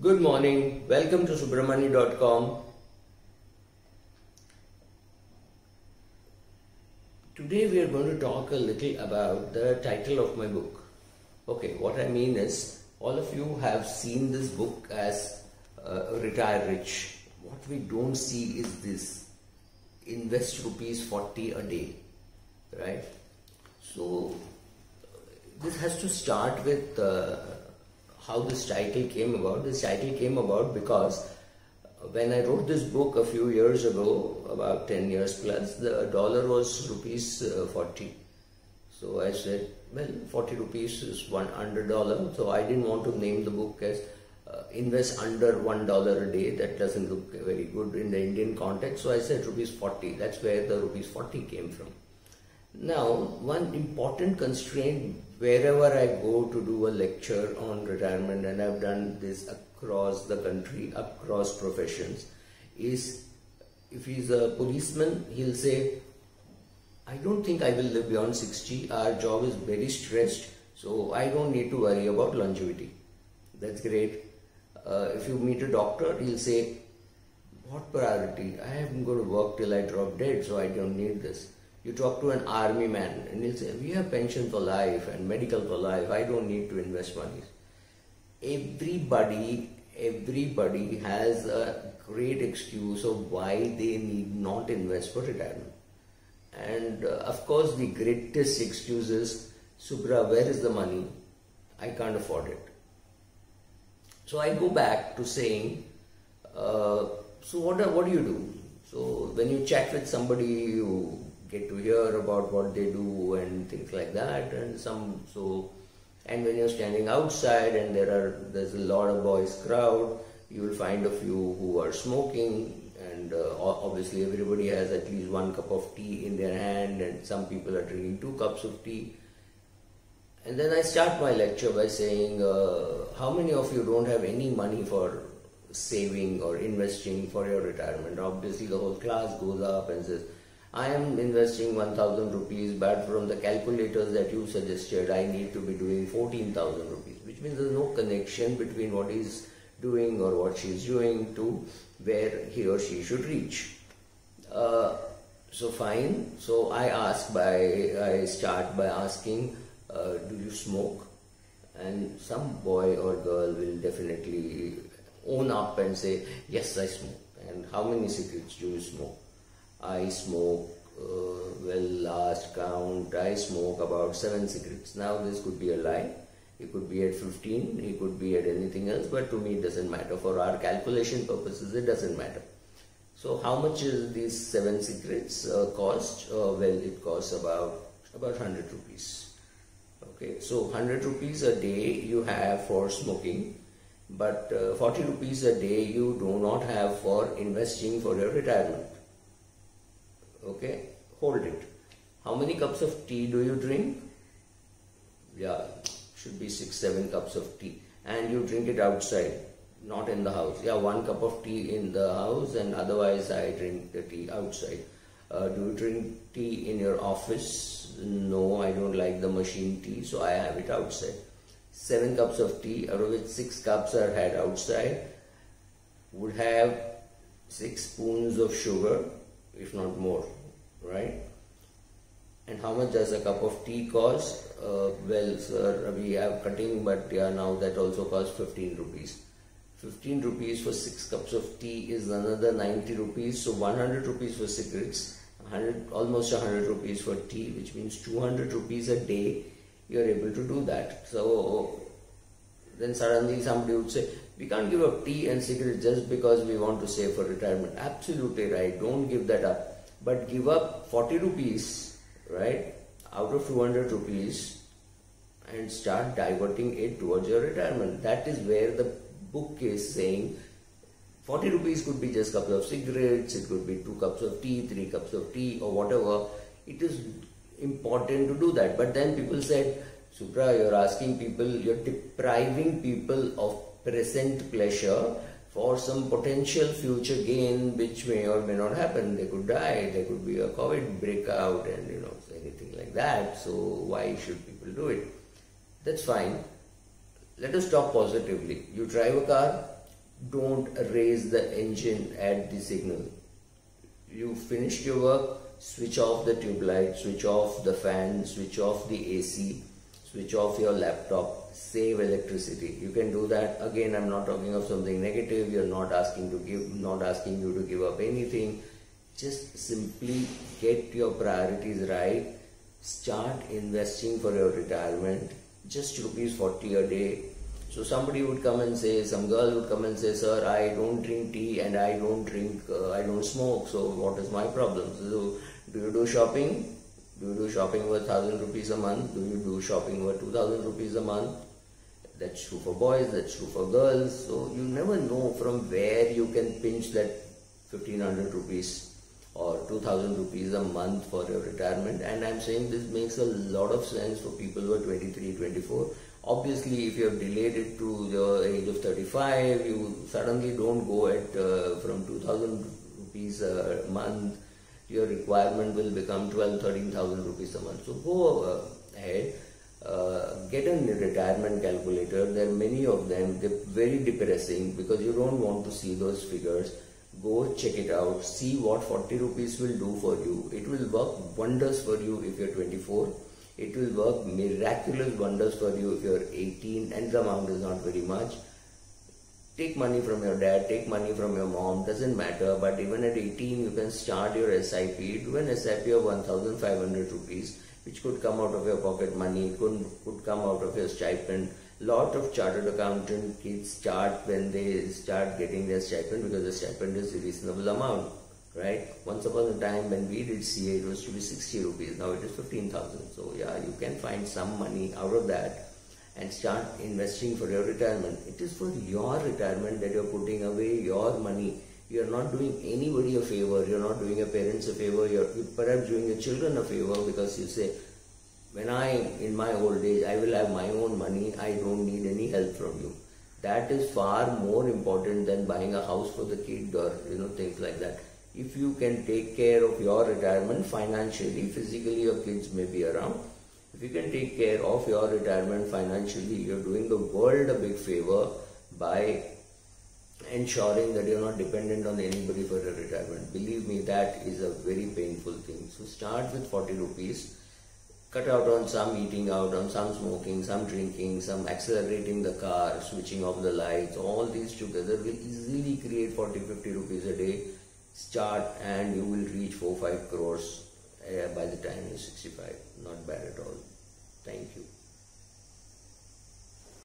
Good morning. Welcome to subramoney.com. Today we are going to talk a little about the title of my book. Okay, what I mean is, all of you have seen this book as uh, Retire Rich. What we don't see is this invest rupees 40 a day, right? So, this has to start with uh, how this title came about. This title came about because when I wrote this book a few years ago, about 10 years plus, the dollar was rupees uh, 40. So I said, well, 40 rupees is one under dollar. So I didn't want to name the book as uh, invest under one dollar a day. That doesn't look very good in the Indian context. So I said rupees 40. That's where the rupees 40 came from. Now, one important constraint wherever I go to do a lecture on retirement, and I've done this across the country, across professions, is if he's a policeman, he'll say, I don't think I will live beyond 60. Our job is very stressed, so I don't need to worry about longevity. That's great. Uh, if you meet a doctor, he'll say, What priority? I am going to work till I drop dead, so I don't need this. You talk to an army man, and he'll say, We have pension for life and medical for life. I don't need to invest money. Everybody, everybody has a great excuse of why they need not invest for retirement. And uh, of course, the greatest excuse is, Subra, where is the money? I can't afford it. So I go back to saying, uh, so what, what do you do? So when you chat with somebody, you get to hear about what they do and things like that, and some so. And when you're standing outside and there are there's a lot of boys crowd, you will find a few who are smoking, and uh, obviously everybody has at least one cup of tea in their hand, and some people are drinking two cups of tea. And then I start my lecture by saying, uh, how many of you don't have any money for saving or investing for your retirement? Obviously, the whole class goes up and says, I am investing 1000 rupees, but from the calculators that you suggested, I need to be doing 14,000 rupees, which means there's no connection between what he's doing or what she's doing to where he or she should reach. Uh, so fine. So I ask by, I start by asking, uh, do you smoke? And some boy or girl will definitely own up and say, yes, I smoke. And how many cigarettes do you smoke? I smoke, uh, well, last count, I smoke about seven cigarettes. Now, this could be a lie. It could be at 15, it could be at anything else, but to me, it doesn't matter. For our calculation purposes, it doesn't matter. So, how much is these seven cigarettes uh, cost? Uh, well, it costs about about 100 rupees. Okay, so 100 rupees a day you have for smoking, but uh, 40 rupees a day you do not have for investing for your retirement okay? Hold it. How many cups of tea do you drink? Yeah should be six seven cups of tea. And you drink it outside not in the house. Yeah one cup of tea in the house and otherwise i drink the tea outside. Uh, do you drink tea in your office? No i don't like the machine tea so i have it outside. Seven cups of tea out of which six cups are had outside. Would have six spoons of sugar if not more, right? And how much does a cup of tea cost? Uh, well, sir, we have cutting, but yeah, now that also costs 15 rupees. 15 rupees for 6 cups of tea is another 90 rupees. So 100 rupees for cigarettes, 100, almost 100 rupees for tea, which means 200 rupees a day. You are able to do that. So then suddenly somebody would say, we can't give up tea and cigarettes just because we want to save for retirement. Absolutely right. Don't give that up. But give up 40 rupees, right, out of 200 rupees and start diverting it towards your retirement. That is where the book is saying 40 rupees could be just a couple of cigarettes, it could be two cups of tea, three cups of tea or whatever. It is important to do that. But then people said, Subra, you're asking people, you're depriving people of present pleasure for some potential future gain which may or may not happen. They could die, there could be a COVID breakout and you know anything like that. So why should people do it? That's fine. Let us talk positively. You drive a car, don't raise the engine at the signal. You finished your work, switch off the tube light, switch off the fan, switch off the AC, switch off your laptop, save electricity. You can do that. Again, I'm not talking of something negative. You're not asking to give, not asking you to give up anything. Just simply get your priorities right. Start investing for your retirement. Just rupees 40 a day. So somebody would come and say, some girl would come and say, sir, I don't drink tea and I don't drink, uh, I don't smoke. So what is my problem? So do you do shopping? Do you do shopping worth 1000 rupees a month? Do you do shopping worth 2000 rupees a month? That's true for boys, that's true for girls. So you never know from where you can pinch that 1500 rupees or 2000 rupees a month for your retirement. And I'm saying this makes a lot of sense for people who are 23, 24. Obviously, if you have delayed it to the age of 35, you suddenly don't go at uh, from 2000 rupees a month your requirement will become 12 13000 rupees a month so go uh, ahead uh, get a retirement calculator. There are many of them. They're very depressing because you don't want to see those figures. Go check it out. See what 40 rupees will do for you. It will work wonders for you if you're 24 it will work miraculous wonders for you if you're 18 and the amount is not very much. Take money from your dad, take money from your mom, doesn't matter. But even at 18, you can start your SIP. Do an SIP of 1,500 rupees, which could come out of your pocket money, could, could come out of your stipend. Lot of chartered accountant kids start when they start getting their stipend because the stipend is a reasonable amount, right? Once upon a time when we did CA, it was to be 60 rupees. Now it is 15,000. So yeah, you can find some money out of that and start investing for your retirement. It is for your retirement that you're putting away your money. You're not doing anybody a favor. You're not doing your parents a favor. You're perhaps doing your children a favor because you say, when I, in my old age, I will have my own money. I don't need any help from you. That is far more important than buying a house for the kid or, you know, things like that. If you can take care of your retirement financially, physically your kids may be around, if you can take care of your retirement financially, you're doing the world a big favor by ensuring that you're not dependent on anybody for your retirement. Believe me, that is a very painful thing. So start with 40 rupees. Cut out on some eating out, on some smoking, some drinking, some accelerating the car, switching off the lights. All these together will easily create 40, 50 rupees a day. Start and you will reach 4, 5 crores uh, by the time you're 65. Not bad at all. Thank you.